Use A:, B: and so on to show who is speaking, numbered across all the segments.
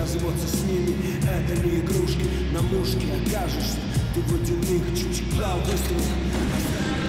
A: разводься с ними. Это не игрушки, на мушке окажешься. Ты в водяных чучелах выстрелах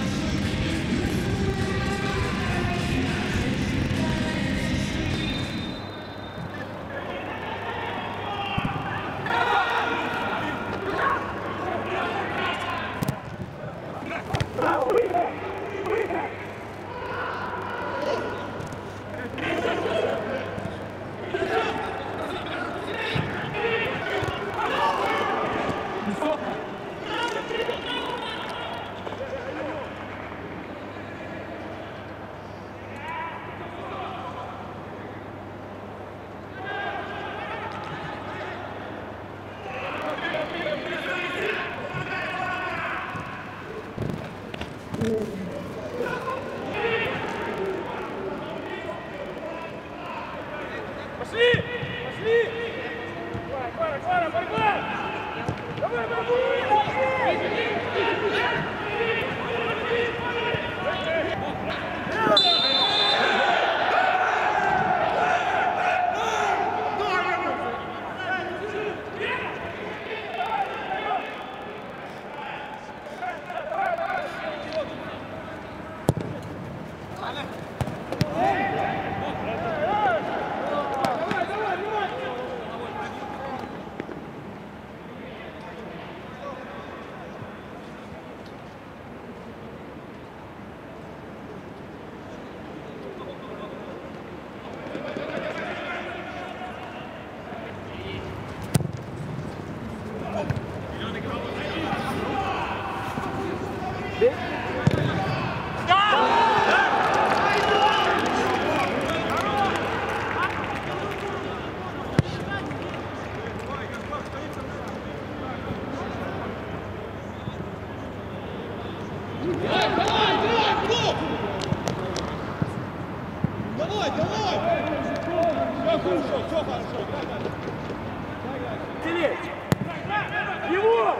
B: Пошли! Пошли! Давай, Квара, Квара, борьба! Давай, борьбу!
C: Давай, давай! Все хорошо, все хорошо.
B: Тереть! Его!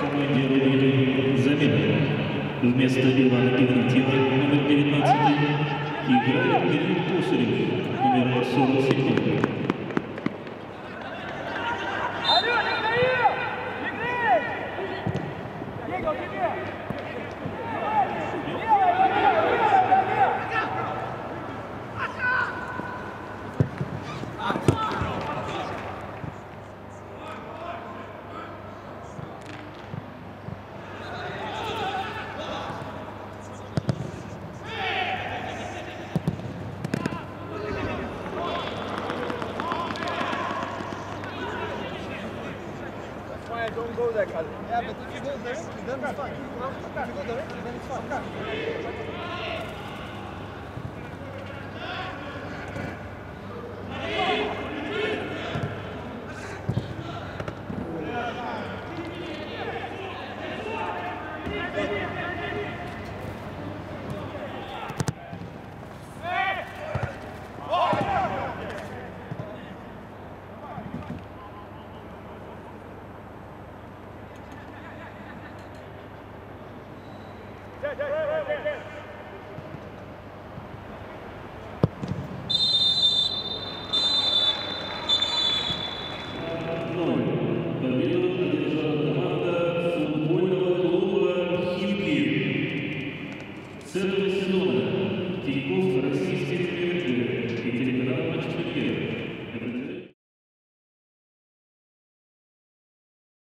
D: Командировали замену. Вместо Ивана Игнатьева, номер 19, играет Кирилл Косарев, номер 47.
B: Алло,
C: Why don't go there, Kazi? Yeah, but if you go there, then it's fine. If you go directly, then it's fine.
B: yeah, yeah, yeah,